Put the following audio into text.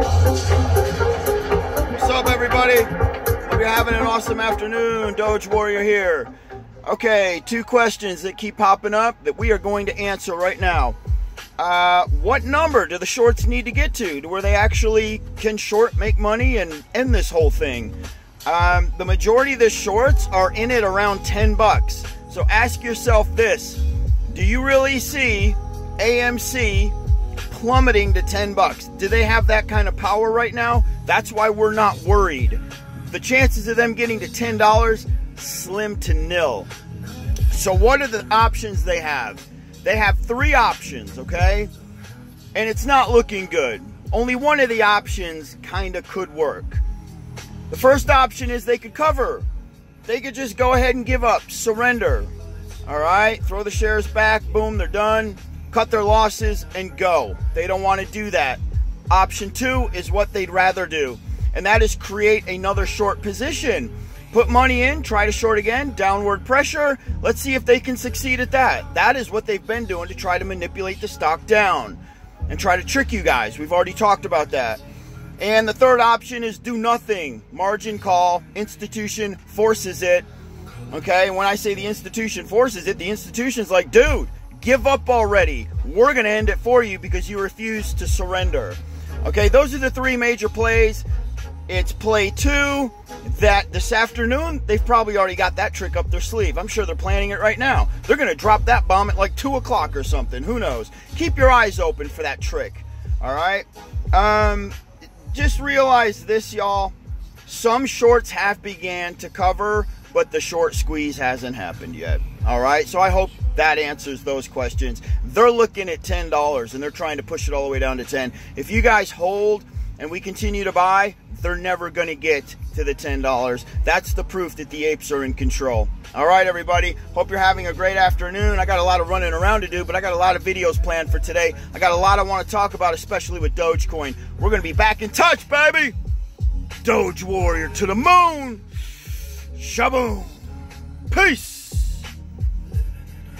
What's up, everybody? Hope you're having an awesome afternoon. Doge Warrior here. Okay, two questions that keep popping up that we are going to answer right now. Uh, what number do the shorts need to get to to where they actually can short, make money, and end this whole thing? Um, the majority of the shorts are in it around 10 bucks. So ask yourself this Do you really see AMC plummeting to 10 bucks? Do they have that kind of power right now? That's why we're not worried. The chances of them getting to $10 slim to nil. So, what are the options they have? They have three options, okay? And it's not looking good. Only one of the options kind of could work. The first option is they could cover. They could just go ahead and give up, surrender. All right, throw the shares back, boom, they're done. Cut their losses and go. They don't want to do that. Option two is what they'd rather do, and that is create another short position. Put money in, try to short again, downward pressure. Let's see if they can succeed at that. That is what they've been doing to try to manipulate the stock down and try to trick you guys. We've already talked about that. And the third option is do nothing. Margin call, institution forces it. Okay, when I say the institution forces it, the institution's like, dude, give up already. We're going to end it for you because you refuse to surrender. Okay, those are the three major plays. It's play two that this afternoon, they've probably already got that trick up their sleeve. I'm sure they're planning it right now. They're going to drop that bomb at like 2 o'clock or something. Who knows? Keep your eyes open for that trick. All right? Um, just realize this, y'all. Some shorts have began to cover, but the short squeeze hasn't happened yet. All right? So I hope that answers those questions. They're looking at $10 and they're trying to push it all the way down to 10. If you guys hold and we continue to buy, they're never going to get to the $10. That's the proof that the apes are in control. All right, everybody. Hope you're having a great afternoon. I got a lot of running around to do, but I got a lot of videos planned for today. I got a lot I want to talk about, especially with Dogecoin. We're going to be back in touch, baby. Doge Warrior to the moon. Shaboom. Peace.